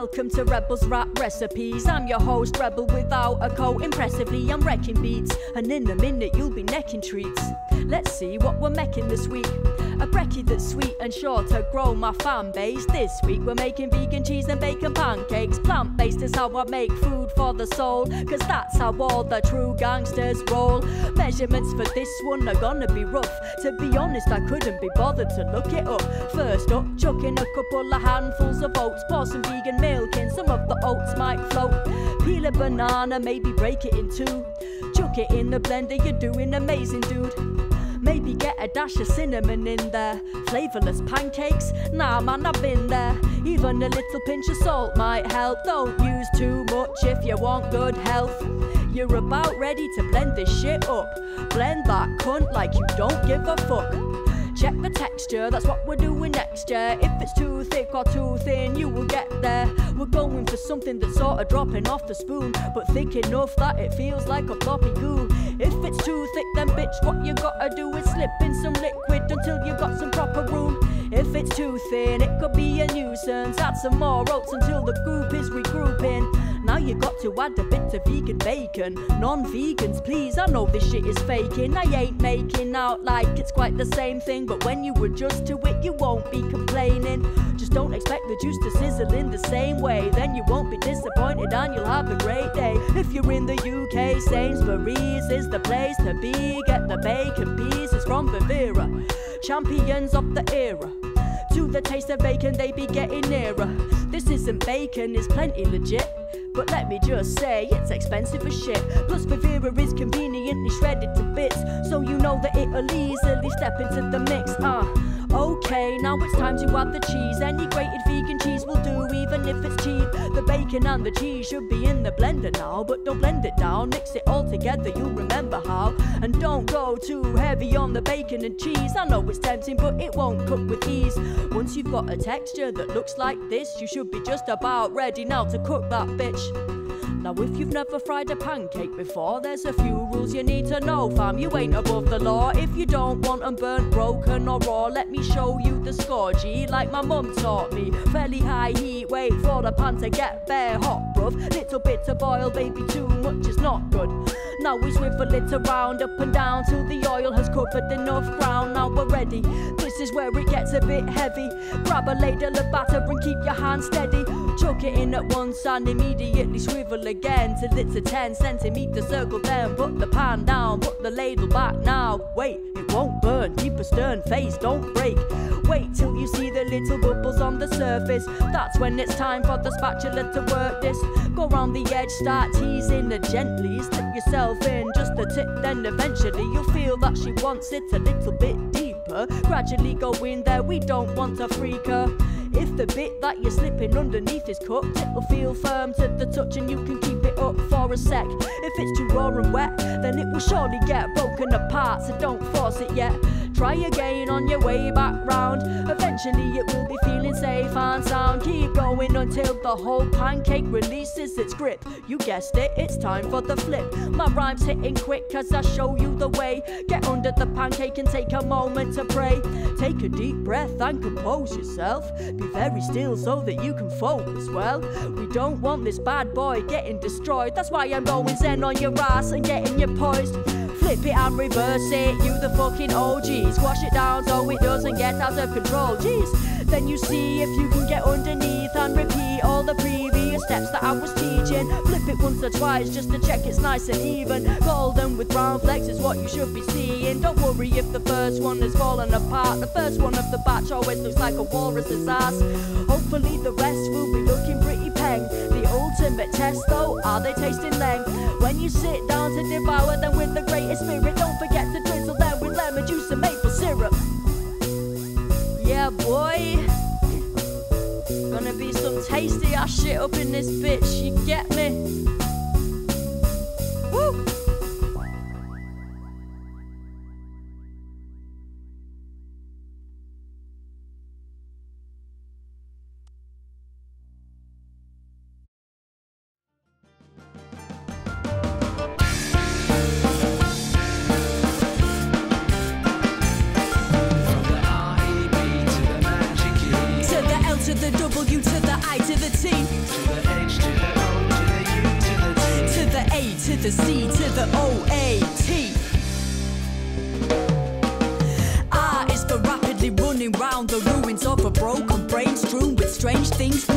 Welcome to Rebels Rap Recipes. I'm your host, Rebel without a coat. Impressively, I'm wrecking beats, and in a minute, you'll be necking treats. Let's see what we're making this week. A brekkie that's sweet and sure to grow my fan base. This week we're making vegan cheese and bacon pancakes. Plant based is how I make food for the soul, cause that's how all the true gangsters roll. Measurements for this one are gonna be rough. To be honest, I couldn't be bothered to look it up. First up, chuck in a couple of handfuls of oats, pour some vegan milk some of the oats might float. Peel a banana, maybe break it in two. Chuck it in the blender, you're doing amazing, dude. Maybe get a dash of cinnamon in there. Flavorless pancakes? Nah, man, I've been there. Even a little pinch of salt might help. Don't use too much if you want good health. You're about ready to blend this shit up. Blend that cunt like you don't give a fuck. Check the texture, that's what we're doing next, yeah. If it's too thick or too thin, you will get there. We're going for something that's sorta dropping off the spoon, but thick enough that it feels like a floppy goo. If it's too thick, then bitch, what you gotta do is slip in some liquid until you got some proper room. If it's too thin, it could be a nuisance. Add some more oats until the group is regrouping. Now you got to add a bit of vegan bacon. Non-vegans, please, I know this shit is faking. I ain't making out like it's quite the same thing, but when you adjust to it, you won't be complaining. Just don't expect the juice to sizzle in the same way. Then you won't be disappointed and you'll have a great day. If you're in the UK, Sainsbury's is the place to be. Get the bacon pieces from Vivera, champions of the era. To the taste of bacon, they be getting nearer. This isn't bacon, it's plenty legit. But let me just say, it's expensive as shit. Plus, Vivera is conveniently shredded to bits, so you know that it'll easily step into the mix. Ah, uh, okay, now it's time to add the cheese. Any grated vegan cheese will do, even if it's cheap. The bacon and the cheese should be in the blender now, but don't blend it down. Mix it all together, you'll remember how. And don't go too heavy on the bacon and cheese. I know it's tempting, but it won't cook with ease. Once you've got a texture that looks like this, you should be just about ready now to cook that bitch. Now, if you've never fried a pancake before, there's a few rules you need to know, fam. You ain't above the law. If you don't want 'em burnt, broken, or raw, let me show you the score, G, like my mum taught me. Fairly high heat, wait for the pan to get bare hot, bruv. Little bit to boil, baby, too much is not good. Now we swivel it around, up and down, till the oil has covered enough ground. Now we're ready. This is where it gets a bit heavy. Grab a ladle of batter and keep your hand steady. Chuck it in at once and immediately swivel again till it's a 10 centimeter circle. Then put the pan down, put the ladle back now. Wait, it won't burn. Keep a stern face, don't break. Wait till you see the little bubbles on the surface. That's when it's time for the spatula to work this. Go round the edge, start teasing it gently. Slip yourself in just a tip, then eventually you'll feel that she wants it a little bit deeper. Gradually go in there, we don't want to freak her. If the bit that you're slipping underneath is cooked, it'll feel firm to the touch and you can keep it up for a sec. If it's too raw and wet, then it will surely get broken apart, so don't force it yet. Try again on your way back round. Eventually, it will be feeling safe and sound. Keep going until the whole pancake releases its grip. You guessed it, it's time for the flip. My rhymes hitting quick as I show you the way. Get the pancake and take a moment to pray. Take a deep breath and compose yourself. Be very still so that you can focus well. We don't want this bad boy getting destroyed. That's why I'm going zen on your ass and getting you poised. Flip it and reverse it, you the fucking OG. Squash it down so it doesn't get out of control. Jeez. Then you see if you can get underneath and repeat all the previous steps that I was teaching. Flip it once or twice just to check it's nice and even. Golden with brown flecks is what you should be seeing. Don't worry if the first one has fallen apart. The first one of the batch always looks like a walrus's ass. Hopefully the rest will be looking pretty peng. The ultimate test though, are they tasting length? When you sit down to devour them with the greatest spirit, some tasty ass shit up in this bitch, you get me? Woo! The C to the O A T. R is for rapidly running round the ruins of a broken brain strewn with strange things